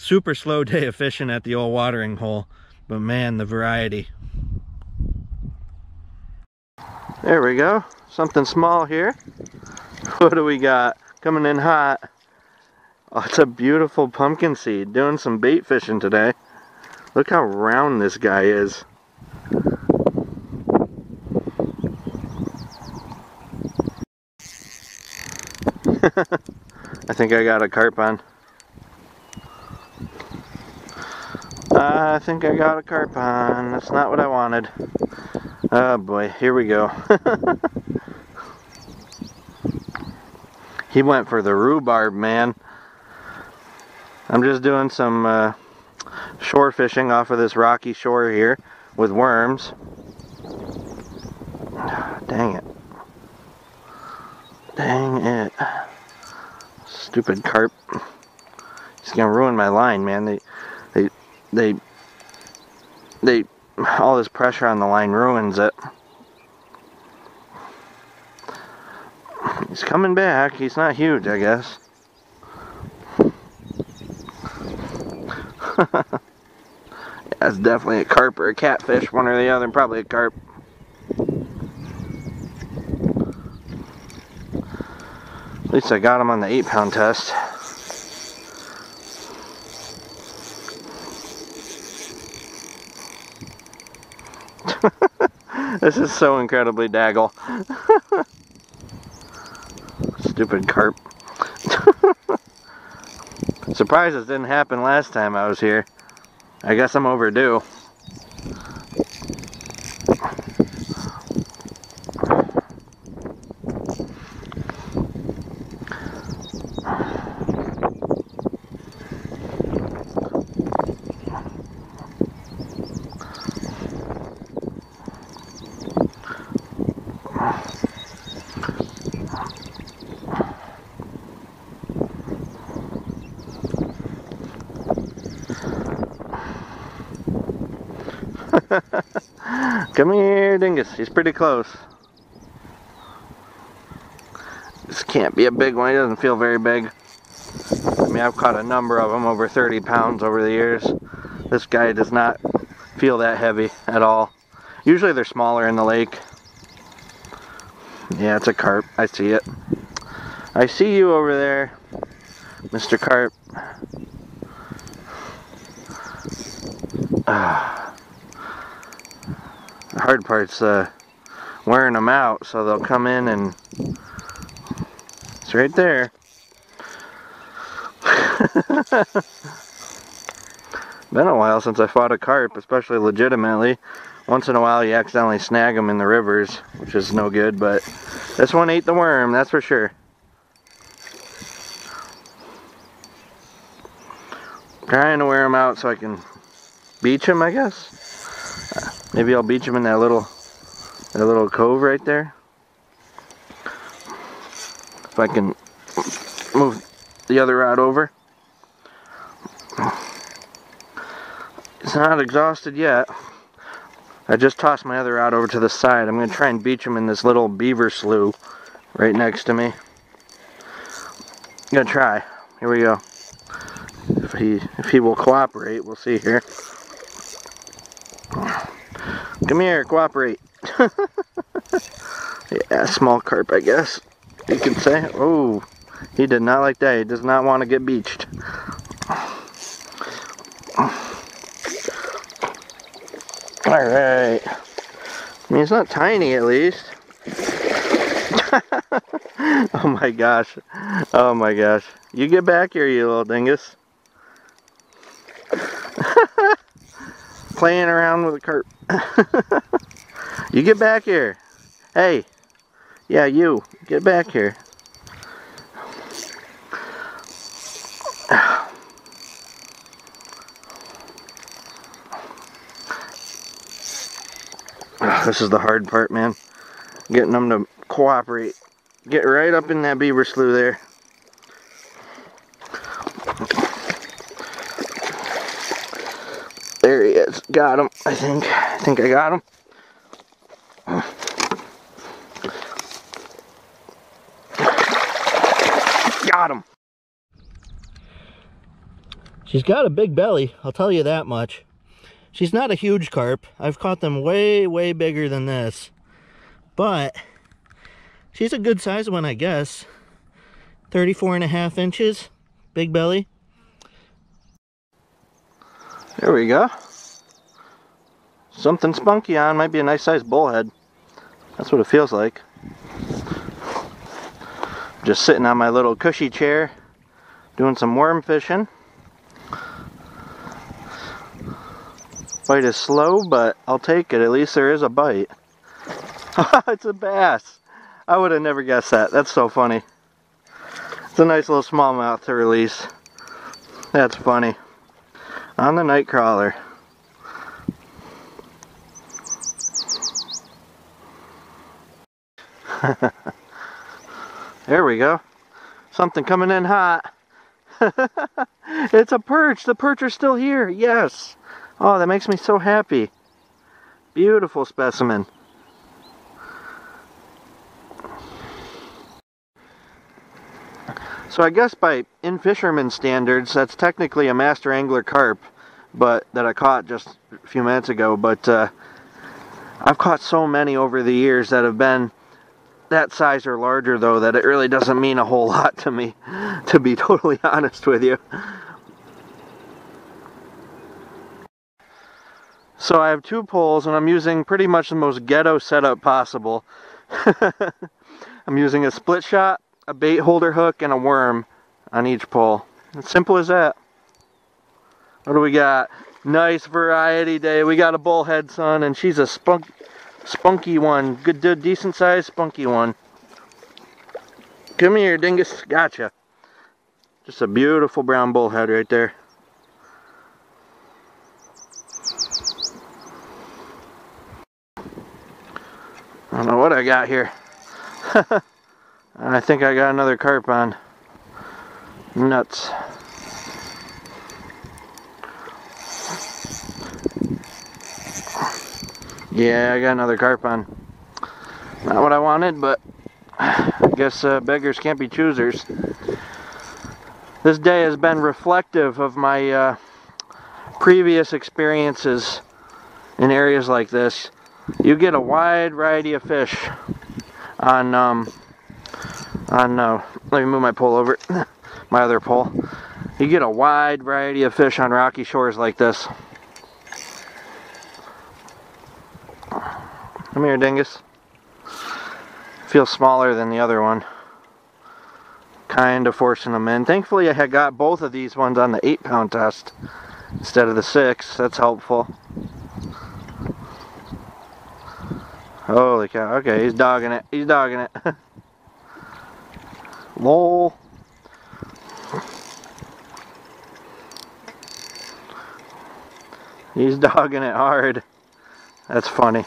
Super slow day of fishing at the old watering hole, but man, the variety. There we go. Something small here. What do we got? Coming in hot. Oh, it's a beautiful pumpkin seed. Doing some bait fishing today. Look how round this guy is. I think I got a carp on. I think I got a carp on. That's not what I wanted. Oh boy, here we go. he went for the rhubarb, man. I'm just doing some uh, shore fishing off of this rocky shore here with worms. Dang it. Dang it. Stupid carp. He's gonna ruin my line, man. They, they, they, all this pressure on the line ruins it. He's coming back. He's not huge, I guess. That's definitely a carp or a catfish, one or the other, probably a carp. At least I got him on the 8 pound test. This is so incredibly daggle. Stupid carp. Surprised this didn't happen last time I was here. I guess I'm overdue. Come here, Dingus. He's pretty close. This can't be a big one. He doesn't feel very big. I mean, I've caught a number of them over 30 pounds over the years. This guy does not feel that heavy at all. Usually they're smaller in the lake. Yeah, it's a carp. I see it. I see you over there, Mr. Carp. Ah. The hard part's uh, wearing them out, so they'll come in and it's right there. Been a while since I fought a carp, especially legitimately. Once in a while you accidentally snag them in the rivers, which is no good, but this one ate the worm, that's for sure. Trying to wear them out so I can beach them, I guess. Maybe I'll beach them in that little, that little cove right there. If I can move the other rod over. It's not exhausted yet. I just tossed my other rod over to the side. I'm going to try and beach him in this little beaver slough right next to me. I'm going to try. Here we go. If he, if he will cooperate, we'll see here. Come here, cooperate. yeah, small carp, I guess. You could say. Oh, he did not like that. He does not want to get beached. Alright. I mean, it's not tiny at least. oh my gosh. Oh my gosh. You get back here, you little dingus. Playing around with a carp. you get back here. Hey. Yeah, you. Get back here. This is the hard part, man. Getting them to cooperate. Get right up in that beaver slough there. There he is. Got him, I think. I think I got him. Got him. She's got a big belly, I'll tell you that much. She's not a huge carp. I've caught them way, way bigger than this. But she's a good size one, I guess. 34 and a half inches, big belly. There we go. Something spunky on, might be a nice sized bullhead. That's what it feels like. Just sitting on my little cushy chair, doing some worm fishing. Bite is slow, but I'll take it. At least there is a bite. it's a bass. I would have never guessed that. That's so funny. It's a nice little smallmouth to release. That's funny. On the night crawler. there we go. Something coming in hot. it's a perch. The perch are still here. Yes. Oh, that makes me so happy. Beautiful specimen. So I guess by In-Fisherman standards, that's technically a master angler carp, but that I caught just a few minutes ago. But uh, I've caught so many over the years that have been that size or larger, though, that it really doesn't mean a whole lot to me, to be totally honest with you. So I have two poles and I'm using pretty much the most ghetto setup possible. I'm using a split shot a bait holder hook and a worm on each pole. Simple as that. What do we got? Nice variety day. We got a bullhead son and she's a spunk spunky one. Good, decent size, spunky one. Come here, dingus. Gotcha. Just a beautiful brown bullhead right there. I don't know what I got here. I think I got another carp on. Nuts. Yeah, I got another carp on. Not what I wanted, but I guess uh, beggars can't be choosers. This day has been reflective of my uh, previous experiences in areas like this. You get a wide variety of fish on um, on, uh, let me move my pole over, my other pole. You get a wide variety of fish on rocky shores like this. Come here, dingus. Feels smaller than the other one. Kind of forcing them in. Thankfully, I had got both of these ones on the 8 pound test instead of the 6. That's helpful. Holy cow. Okay, he's dogging it. He's dogging it. Lol. He's dogging it hard. That's funny.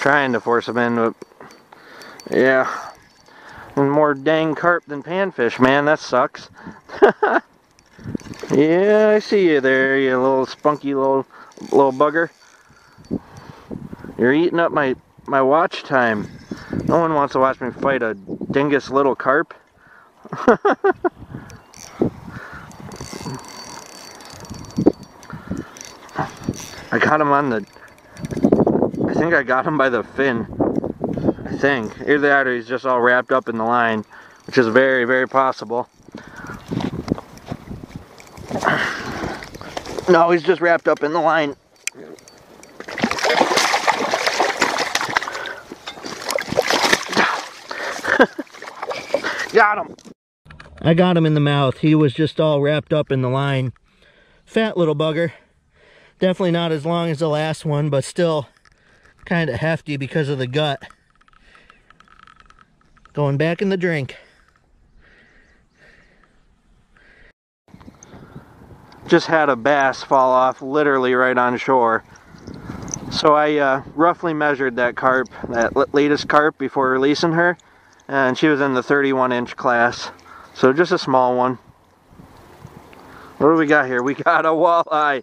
Trying to force him in, but yeah. more dang carp than panfish, man. That sucks. yeah, I see you there, you little spunky little little bugger. You're eating up my, my watch time. No one wants to watch me fight a dingus little carp. I got him on the... I think I got him by the fin. I think. Either that or he's just all wrapped up in the line, which is very, very possible. No, he's just wrapped up in the line. Got him. I got him in the mouth. He was just all wrapped up in the line. Fat little bugger. Definitely not as long as the last one, but still kind of hefty because of the gut. Going back in the drink. Just had a bass fall off literally right on shore. So I uh, roughly measured that carp, that latest carp before releasing her and she was in the 31 inch class so just a small one what do we got here we got a walleye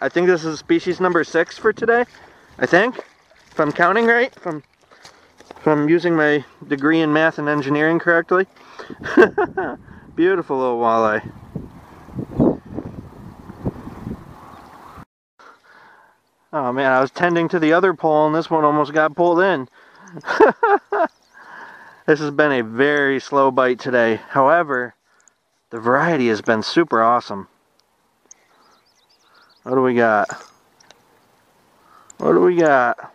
I think this is species number six for today I think if I'm counting right if I'm, if I'm using my degree in math and engineering correctly. Beautiful little walleye. Oh man, I was tending to the other pole and this one almost got pulled in. this has been a very slow bite today. However, the variety has been super awesome. What do we got? What do we got?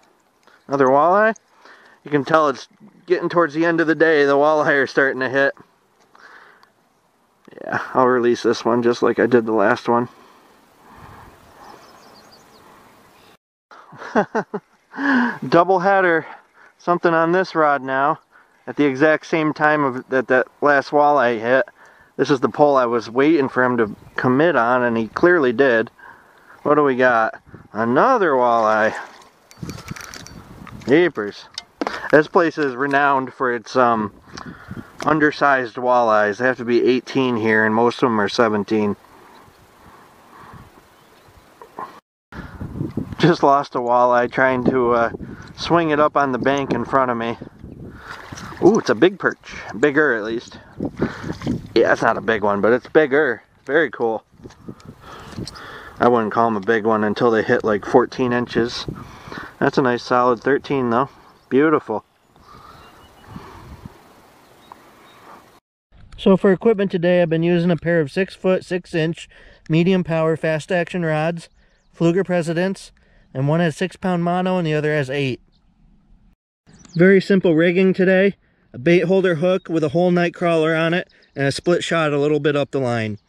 Another walleye? You can tell it's getting towards the end of the day. The walleye are starting to hit. Yeah, I'll release this one just like I did the last one. Double header. Something on this rod now. At the exact same time of that that last walleye hit. This is the pole I was waiting for him to commit on, and he clearly did. What do we got? Another walleye. Jeepers. This place is renowned for its um, undersized walleyes. They have to be 18 here, and most of them are 17. Just lost a walleye trying to uh, swing it up on the bank in front of me. Ooh, it's a big perch. Bigger, at least. Yeah, it's not a big one, but it's bigger. Very cool. I wouldn't call them a big one until they hit like 14 inches. That's a nice solid 13 though. Beautiful. So for equipment today, I've been using a pair of 6 foot 6 inch medium power fast action rods, Pflueger Presidents, and one has 6 pound mono and the other has 8. Very simple rigging today a bait holder hook with a whole night crawler on it, and a split shot a little bit up the line.